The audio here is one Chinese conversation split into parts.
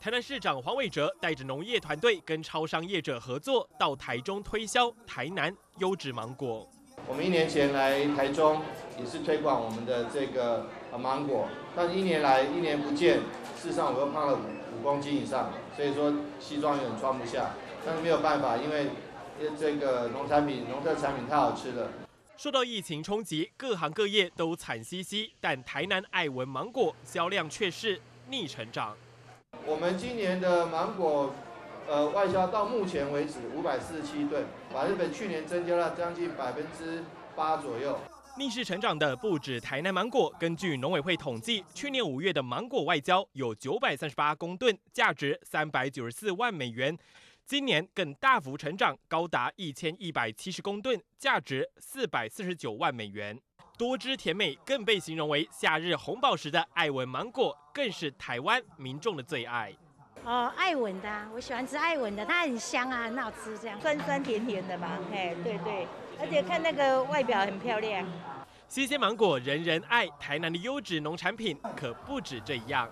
台南市长黄伟哲带着农业团队跟超商业者合作，到台中推销台南优质芒果。我们一年前来台中也是推广我们的这个芒果，但一年来一年不见，事实上我又胖了五五公斤以上，所以说西装有点装不下，但是没有办法，因为这个农产品、农特产品太好吃了。受到疫情冲击，各行各业都惨兮兮，但台南爱文芒果销量却是逆成长。我们今年的芒果，呃，外销到目前为止五百四十七吨，把日本去年增加了将近百分之八左右。逆势成长的不止台南芒果，根据农委会统计，去年五月的芒果外交有九百三十八公吨，价值三百九十四万美元。今年更大幅成长，高达一千一百七十公吨，价值四百四十九万美元。多汁甜美，更被形容为夏日红宝石的爱文芒果，更是台湾民众的最爱。哦，爱文的，我喜欢吃爱文的，它很香啊，很好吃，这样酸酸甜甜的嘛，嘿，对对，而且看那个外表很漂亮。新鲜芒果人人爱，台南的优质农产品可不止这样。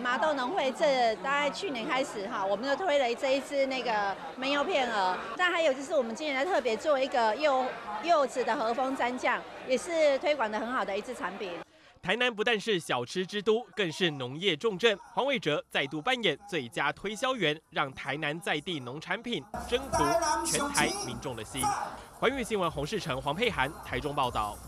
麻豆农会这大概去年开始哈，我们就推了这一支那个焖柚片鹅，但还有就是我们今年在特别做一个柚柚子的和风蘸酱，也是推广的很好的一支产品。台南不但是小吃之都，更是农业重镇。黄伟哲再度扮演最佳推销员，让台南在地农产品征服全台民众的心。环宇新闻洪世成、黄佩涵台中报道。